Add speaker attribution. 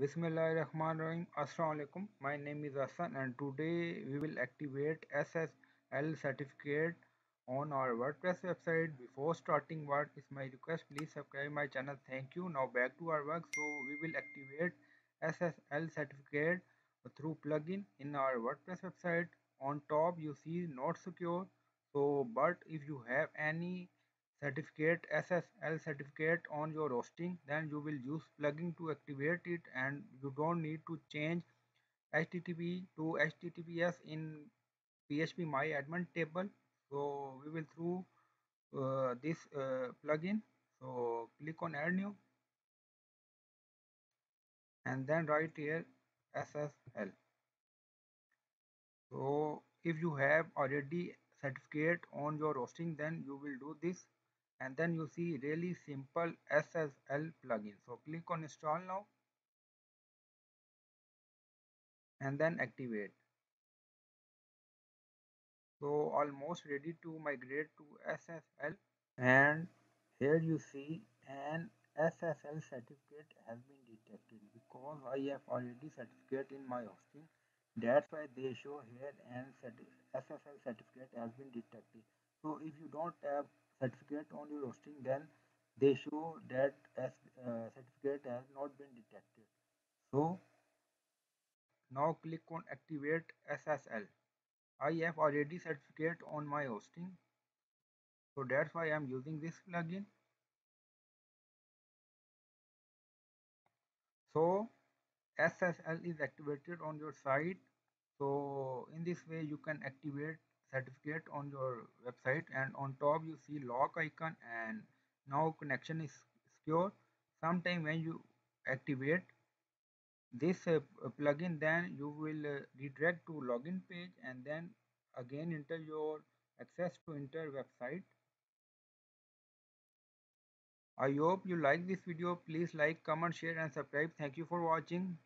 Speaker 1: Bismillahirrahmanirrahim. Assalamualaikum. My name is Hassan and today we will activate SSL certificate on our WordPress website. Before starting what is my request please subscribe my channel. Thank you. Now back to our work. So we will activate SSL certificate through plugin in our WordPress website. On top you see not secure. So but if you have any certificate SSL certificate on your hosting then you will use plugin to activate it and you don't need to change HTTP to HTTPS in PHP my admin table. So we will through uh, this uh, plugin. So click on add new. And then write here SSL so if you have already certificate on your hosting then you will do this and then you see really simple SSL plugin. So click on install now and then activate. So almost ready to migrate to SSL and here you see an SSL certificate has been detected because I have already certificate in my hosting that's why they show here and SSL certificate has been detected so if you don't have your hosting then they show that as uh, certificate has not been detected. So now click on activate ssl i have already certificate on my hosting so that's why i'm using this plugin. So ssl is activated on your site. So in this way you can activate certificate on your website and on top you see lock icon and now connection is secure. Sometime when you activate this uh, plugin then you will uh, redirect to login page and then again enter your access to enter website. I hope you like this video. Please like comment share and subscribe. Thank you for watching